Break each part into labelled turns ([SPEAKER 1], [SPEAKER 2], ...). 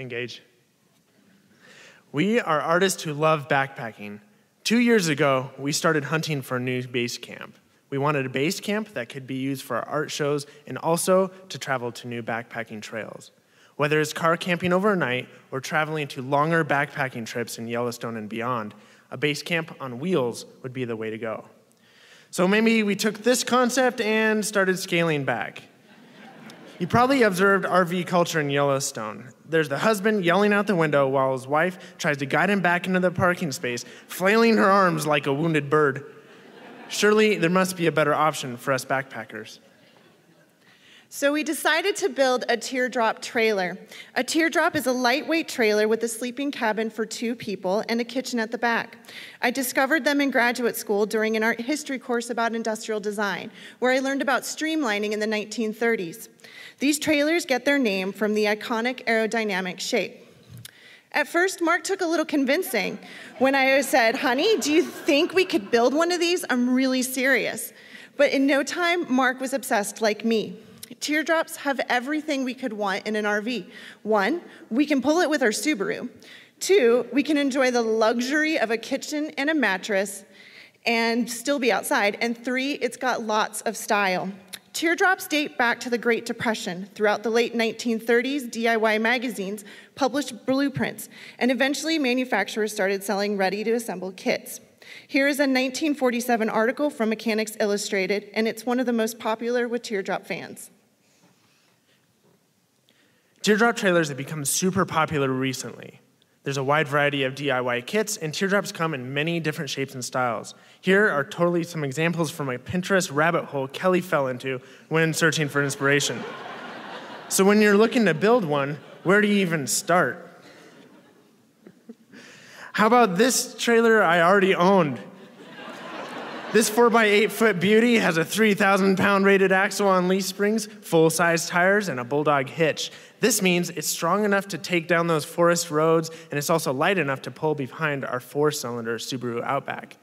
[SPEAKER 1] Engage. We are artists who love backpacking. Two years ago, we started hunting for a new base camp. We wanted a base camp that could be used for our art shows and also to travel to new backpacking trails. Whether it's car camping overnight or traveling to longer backpacking trips in Yellowstone and beyond, a base camp on wheels would be the way to go. So maybe we took this concept and started scaling back. You probably observed RV culture in Yellowstone. There's the husband yelling out the window while his wife tries to guide him back into the parking space, flailing her arms like a wounded bird. Surely there must be a better option for us backpackers.
[SPEAKER 2] So we decided to build a teardrop trailer. A teardrop is a lightweight trailer with a sleeping cabin for two people and a kitchen at the back. I discovered them in graduate school during an art history course about industrial design, where I learned about streamlining in the 1930s. These trailers get their name from the iconic aerodynamic shape. At first, Mark took a little convincing when I said, Honey, do you think we could build one of these? I'm really serious. But in no time, Mark was obsessed like me. Teardrops have everything we could want in an RV. One, we can pull it with our Subaru. Two, we can enjoy the luxury of a kitchen and a mattress and still be outside. And three, it's got lots of style. Teardrops date back to the Great Depression. Throughout the late 1930s, DIY magazines published blueprints, and eventually manufacturers started selling ready to assemble kits. Here is a 1947 article from Mechanix Illustrated, and it's one of the most popular with teardrop fans.
[SPEAKER 1] Teardrop trailers have become super popular recently. There's a wide variety of DIY kits, and teardrops come in many different shapes and styles. Here are totally some examples from a Pinterest rabbit hole Kelly fell into when searching for inspiration. so, when you're looking to build one, where do you even start? How about this trailer I already owned? This 4x8 foot beauty has a 3,000 pound rated axle on leaf springs, full size tires, and a bulldog hitch. This means it's strong enough to take down those forest roads, and it's also light enough to pull behind our four cylinder Subaru Outback.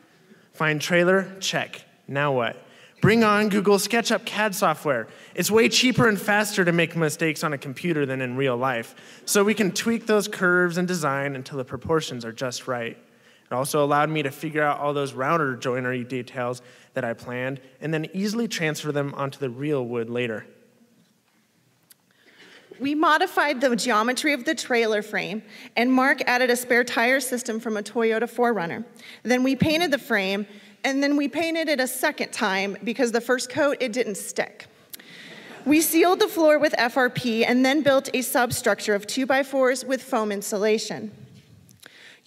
[SPEAKER 1] Find trailer? Check. Now what? Bring on Google SketchUp CAD software. It's way cheaper and faster to make mistakes on a computer than in real life. So we can tweak those curves and design until the proportions are just right. It also allowed me to figure out all those router joinery details that I planned and then easily transfer them onto the real wood later.
[SPEAKER 2] We modified the geometry of the trailer frame, and Mark added a spare tire system from a Toyota 4Runner. Then we painted the frame, and then we painted it a second time because the first coat, it didn't stick. We sealed the floor with FRP and then built a substructure of 2x4s with foam insulation.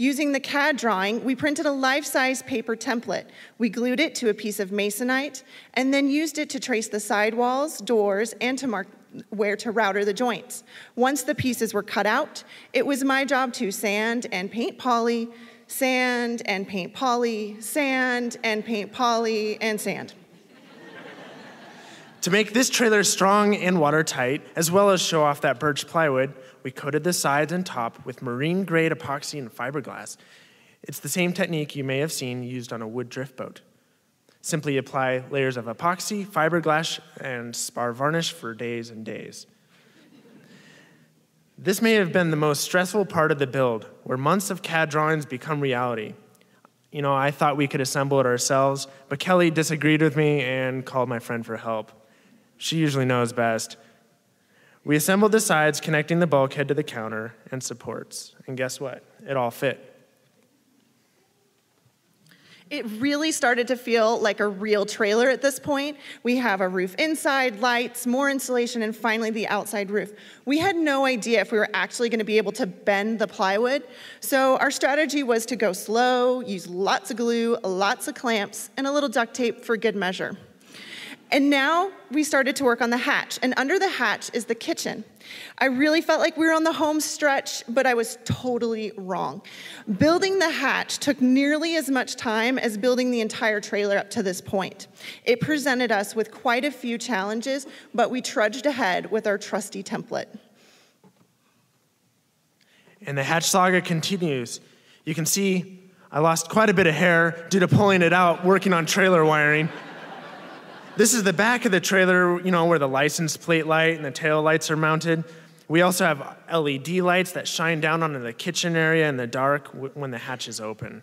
[SPEAKER 2] Using the CAD drawing, we printed a life-size paper template. We glued it to a piece of masonite and then used it to trace the sidewalls, doors, and to mark where to router the joints. Once the pieces were cut out, it was my job to sand and paint poly, sand and paint poly, sand and paint poly, and sand.
[SPEAKER 1] To make this trailer strong and watertight, as well as show off that birch plywood, we coated the sides and top with marine grade epoxy and fiberglass. It's the same technique you may have seen used on a wood drift boat. Simply apply layers of epoxy, fiberglass, and spar varnish for days and days. This may have been the most stressful part of the build, where months of CAD drawings become reality. You know, I thought we could assemble it ourselves, but Kelly disagreed with me and called my friend for help. She usually knows best. We assembled the sides connecting the bulkhead to the counter and supports, and guess what? It all fit.
[SPEAKER 2] It really started to feel like a real trailer at this point. We have a roof inside, lights, more insulation, and finally the outside roof. We had no idea if we were actually going to be able to bend the plywood, so our strategy was to go slow, use lots of glue, lots of clamps, and a little duct tape for good measure. And now we started to work on the hatch, and under the hatch is the kitchen. I really felt like we were on the home stretch, but I was totally wrong. Building the hatch took nearly as much time as building the entire trailer up to this point. It presented us with quite a few challenges, but we trudged ahead with our trusty template.
[SPEAKER 1] And the hatch saga continues. You can see I lost quite a bit of hair due to pulling it out working on trailer wiring. This is the back of the trailer, you know, where the license plate light and the tail lights are mounted. We also have LED lights that shine down onto the kitchen area in the dark when the hatch is open.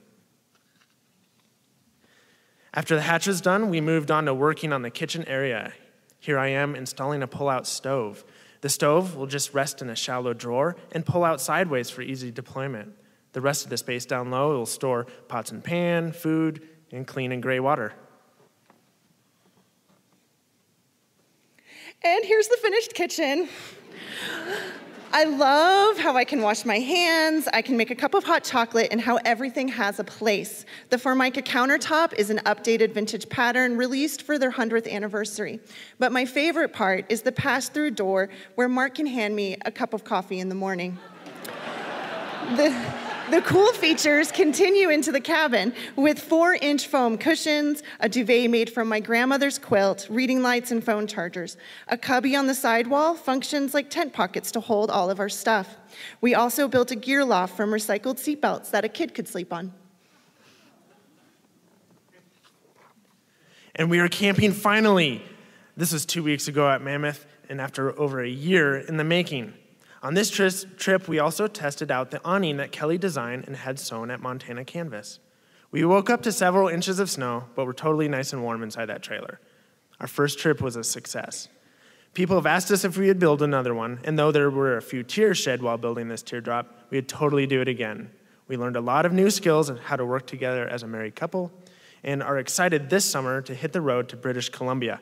[SPEAKER 1] After the hatch was done, we moved on to working on the kitchen area. Here I am installing a pull out stove. The stove will just rest in a shallow drawer and pull out sideways for easy deployment. The rest of the space down low will store pots and pan, food, and clean and gray water.
[SPEAKER 2] And here's the finished kitchen. I love how I can wash my hands, I can make a cup of hot chocolate, and how everything has a place. The Formica countertop is an updated vintage pattern released for their 100th anniversary. But my favorite part is the pass through door where Mark can hand me a cup of coffee in the morning. the, the cool features continue into the cabin with four inch foam cushions, a duvet made from my grandmother's quilt, reading lights, and phone chargers. A cubby on the sidewall functions like tent pockets to hold all of our stuff. We also built a gear loft from recycled seatbelts that a kid could sleep on.
[SPEAKER 1] And we are camping finally. This was two weeks ago at Mammoth, and after over a year in the making. On this trip, we also tested out the awning that Kelly designed and had sewn at Montana Canvas. We woke up to several inches of snow, but were totally nice and warm inside that trailer. Our first trip was a success. People have asked us if we would build another one, and though there were a few tears shed while building this teardrop, we would totally do it again. We learned a lot of new skills and how to work together as a married couple, and are excited this summer to hit the road to British Columbia.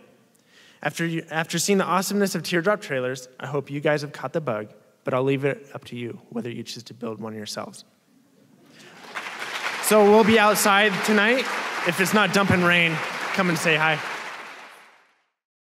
[SPEAKER 1] After, you, after seeing the awesomeness of teardrop trailers, I hope you guys have caught the bug but I'll leave it up to you whether you choose to build one yourselves. So we'll be outside tonight. If it's not dumping rain, come and say hi.